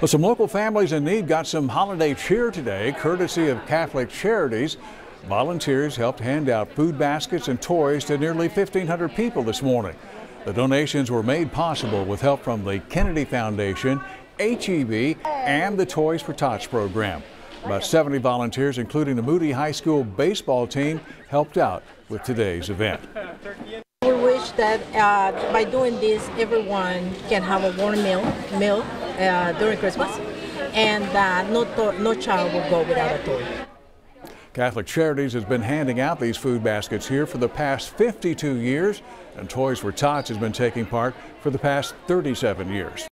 Well, some local families in need got some holiday cheer today, courtesy of Catholic Charities. Volunteers helped hand out food baskets and toys to nearly 1,500 people this morning. The donations were made possible with help from the Kennedy Foundation, HEB, and the Toys for Tots program. About 70 volunteers, including the Moody High School baseball team, helped out with today's event. We wish that uh, by doing this, everyone can have a warm meal, meal uh, during Christmas, and no, no child will go without a toy. Catholic Charities has been handing out these food baskets here for the past 52 years, and Toys for Tots has been taking part for the past 37 years.